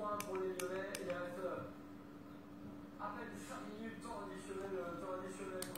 pour les Lyonnais. Il reste à peine 5 minutes temps additionnel, euh, temps additionnel